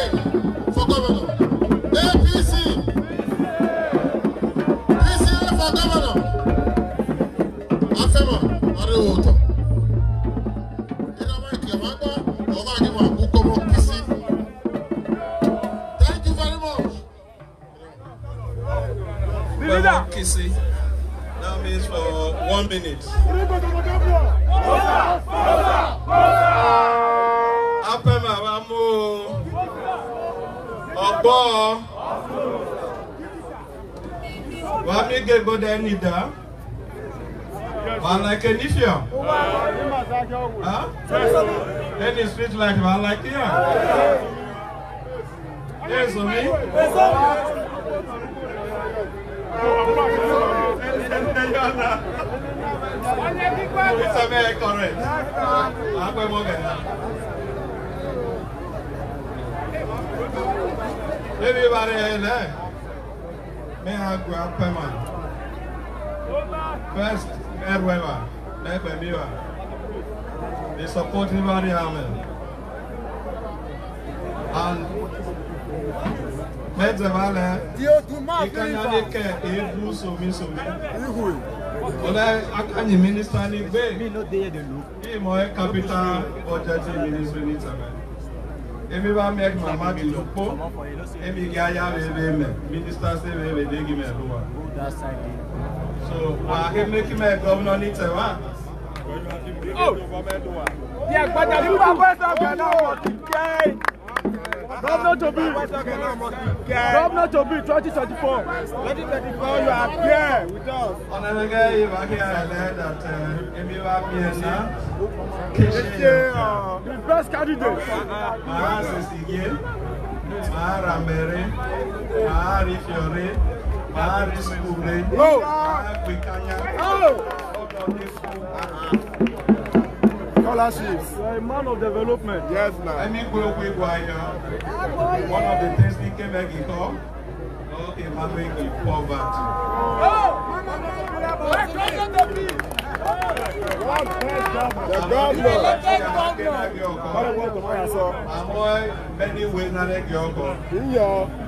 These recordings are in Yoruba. Hey! Go there neither, Van like an issue. Huh? Any street like, van like here. Yes, me. It's a very correct. I'm going to Everybody, eh? Me, I'm going to First, Merwewa, Mekwebiwa. They support Rivani Hamel. And Medzevale, Ikanyadeke, Ebu Somi Somi. Ọlẹ́ Akanyi mínísítà ní gbé ìmọ̀ ẹ́ kápítà ọ̀jẹ̀tì mínísítà ní ìtàbẹ̀. Èmi bá mẹ́k màmá di lòpó, èmi gí ayá rere mẹ́, mínísítà sí rere dégí mẹ́ lówà. So we're here making my governor need oh! to work. Oh! Yeah, but the people are working. Governor to be twenty to be 2024. 2024, you are here with us. Honorable guy, you are here. I learned that uh, if you are here the best candidate. Mara Sesigye, Mara Mere, Mara Fiore máa rí sùúrù máa gbé kányá You are a man of development. Yes, now. I mean, we with One of the things we came back in all, all having in poverty. going many winners ẹgbẹ́ ọkọ̀.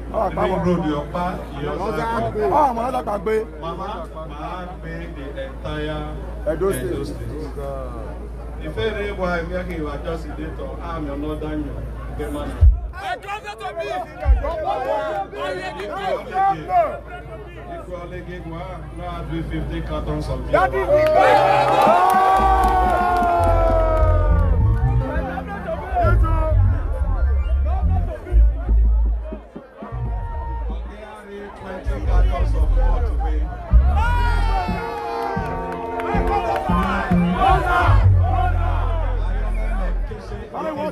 Come on, main road Ọ̀pá Ìyọ̀sà Ìkọ̀kọ̀. ọ̀ màá dàgbà gbé. màmá màá gbé the entire Edo State. Oh, ìfẹ́rẹ̀ wa ìmẹ́kì ìwà jọ́sí dẹ́tọ̀ àmì ọ̀nà dányọ̀ gẹ́mà ni. ẹjọ́ sẹ́tọ̀ bí ọ̀yẹ́ ní kí ọ̀gbẹ́. Ikú ọlẹ́gẹ́gùn á ah, náà bí fifty cartons of beer.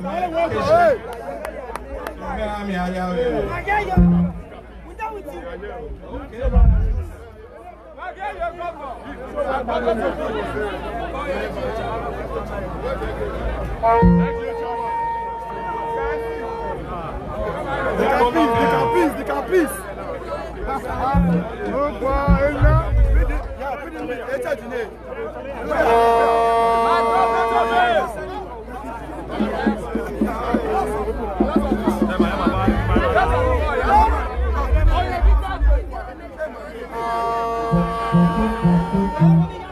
Yeah, put it in the. It's a delay.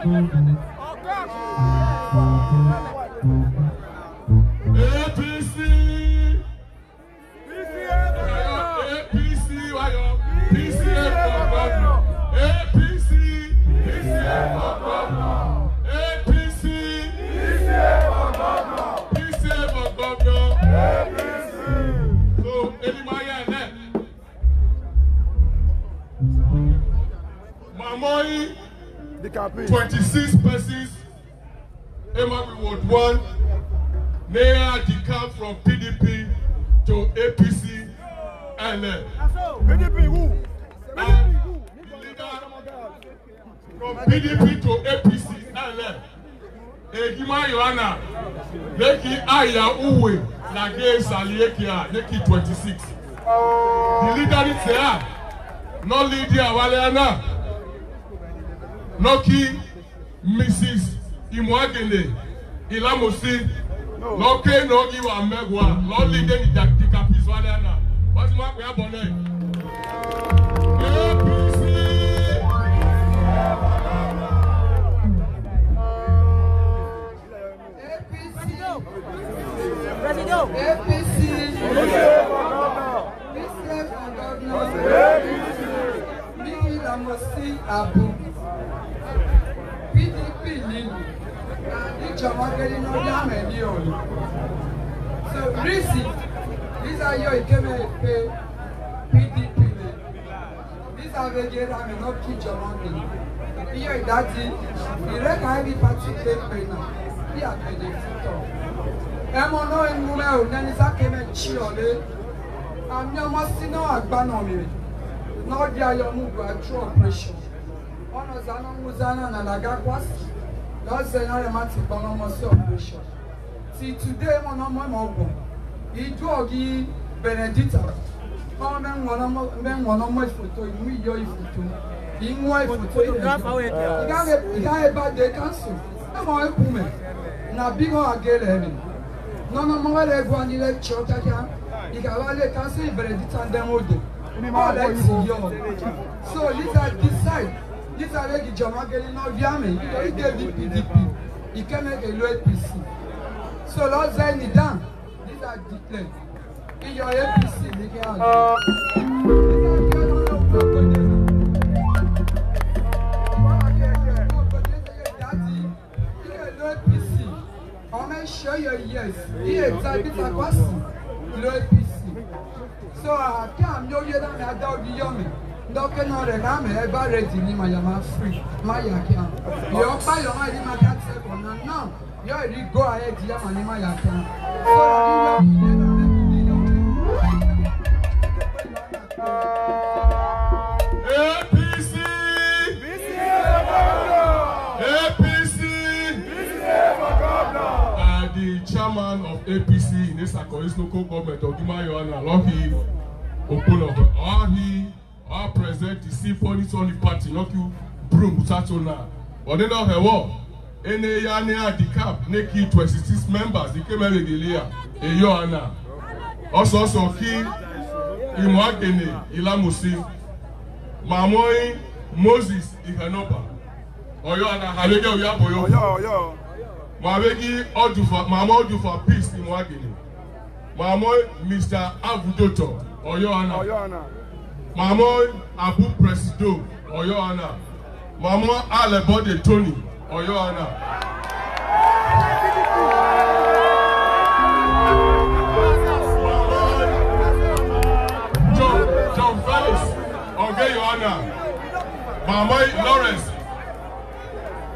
Thank you. from PDP to APC LM yohana Lekki Aya Uwe na Saliekia Lekki 26. The leader is there. No Lydia Waleana. nọkị Mrs. Imuagene Ilamosi. Lọ́kẹ́ náà ìwà mẹ́wàá lọ́ọ́lì dé ní dàkítà pizza Waleana. Wọ́n ti APC. Bísílẹ̀ governor. Bísílẹ̀ for governor. Abu. PDP nílùú. Ìjọba gẹ́gẹ́ ní ọdún àmì ní So reason these are your Ikemefè PDP name. These are Vegera and not Kijoba name. Iye ìdájí ìrẹ́ka ẹ̀rí pati pé pé náà bí àgbẹ̀dẹ̀ fún tọ̀ ẹmọ náà ewúrẹ ò nẹni sákèémẹ tsi ọlẹ àmì ọmọ sí náà àgbàna mi náà di ayọmú gba tú ọpẹrẹsọ ọnà zanà ń zanà nàlàgà kwasi lọsẹ náà rẹ má ti gbọ ọmọ sí ọpẹrẹsọ ti tùdé mọ náà mọ ẹmọ gbọ ìdú ọgí benedicta ọmọ mẹ ń wọn ọmọ ìfòtò ìmú ìyọ ìfòtò ìmú ìfòtò ìdá ìgá ìbàdé kánsù ẹmọ ẹkùn mẹ nàbí wọn àgẹlẹ mi nɔnɔ mɔgɔ le gɔn ni le tsɔ kakya yi ka wa le ta se bredi ta dɛm o de ɔ le ti yɔ so lisa decide lisa le di jɔnma kele nɔvia me yi de vi pdp yi ke me ke lo apc e so lɔ zɛ ni dan lisa declare yi yɔ apc ni ke a do. show your ears be a Tabitha person below APC so àti àmì oyè lámì adá orí yọmi dọ́kẹ́ náà rẹ̀ lámì ẹ bá rẹ̀ dì ní màyà máa free má yà kí a yọ báyọ̀ máa rí máa dá tẹ̀kọ̀ náà náà yọ ìrí go ahead yá màá ní má yà kí a so àmì yọmi lẹ́nu rẹ̀ bí yọmi. chairman of APC in Isako is local government of Dumayo and Alohi Okponobo. Ahi, I present the symphony to the party, not you, Broom Satona. But they don't have war. Ene ya ne handicap, 26 members, the came every year, a Yohana. Also, so ki, Imwakene, Ilamusi, Mamoi, Moses, Ihanoba. Oyo, and Halegia, Oyaboyo. Oyo, Oyo ma wee gị mama ọ peace ni mwa mama mr avudoto oyoana mama abu presido oyoana mama alebode tony oyoana. John, John Felix, Ogeyoana, Mama Lawrence,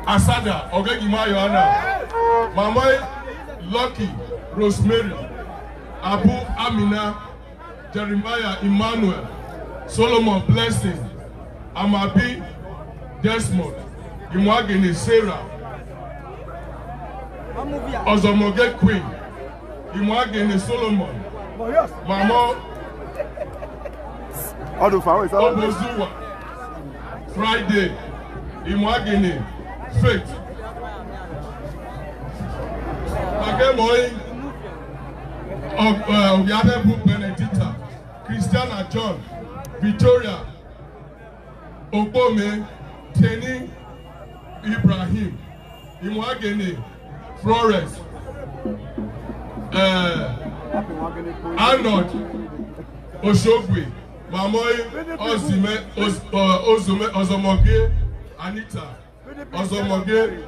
Asada, Ogeyoana. Mama Lucky Rosemary, Abu Amina, Jeremiah Emmanuel, Solomon Blessing, Amabi Desmond, Imwagene Sarah, Ozomoge Queen, Imwagene Solomon, Mama Obozuwa, Friday, Imwagene Faith. Akemoi of uh, Obiabebu Benedicta, Christiana John, Victoria, Opome, Teni, Ibrahim, Imwagene, Flores, uh, Arnold, Oshogwe, Mamoi, Ozime, Oz, uh, Ozomoge, Anita, Ozomoge,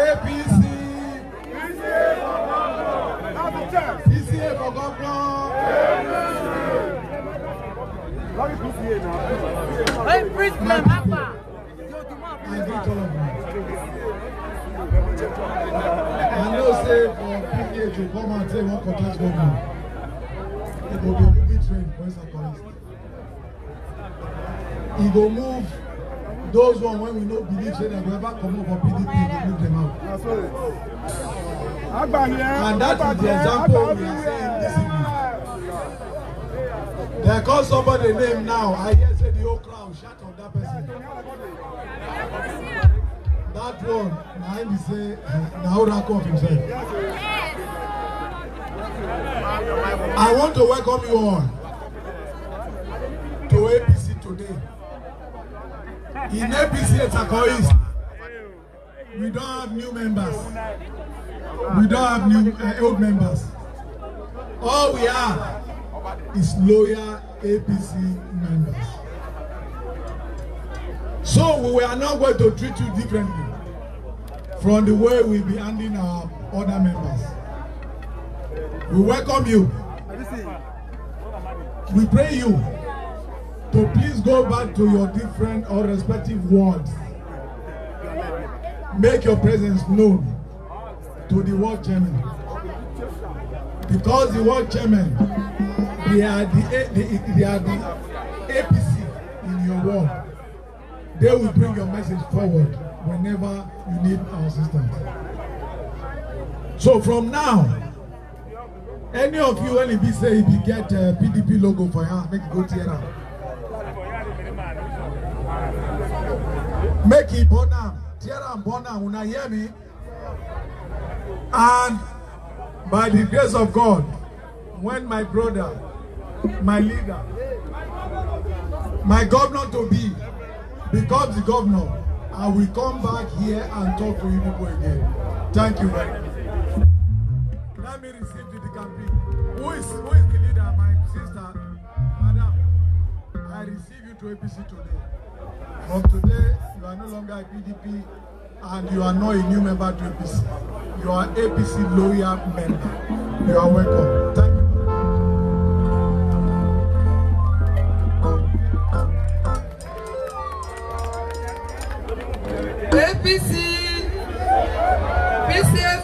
APC. PCA for governor. PCA for governor. Lórí PCA náà. Hey, priest, man, Alpha. I know say for PA to come and take one contest governor. It will be a movie train for and College. He will move those one when we no believe say that we ever come up for PDP build them out. And that is the example we are saying this evening. They call somebody name now. I hear say the whole crowd shout on that person. That one, na him say eh, na oracle himself. I want to welcome you all to APC today. In APC Etako East. We don't have new members. We don't have new uh, old members. All we have is loyal APC members. So we are not going to treat you differently from the way we be handling our other members. We welcome you. We pray you to please go back to your different or respective wards make your presence known to the world chairman because the world chairman they are the they, they are the APC in your world they will bring your message forward whenever you need our assistance so from now any of you when be say if you get uh, PDP logo for your make it go tear am make it burn now. Here I'm born now. Una hear me? And by the grace of God, when my brother, my leader, my governor to be, becomes the governor, I will come back here and talk to you people again. Thank you very much. Let me receive the campaign. Who is, who is the leader? My sister, madam. I receive you to APC today. From today, you are no longer a PDP and you are not a new member to APC. You are APC lawyer member. You are welcome. Thank you. APC, PCF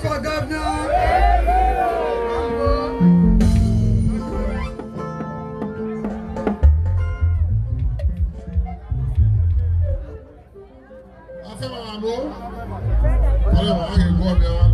fẹ́ máa mú. Ọlọ́run on, kì í gbọ́ mi wá.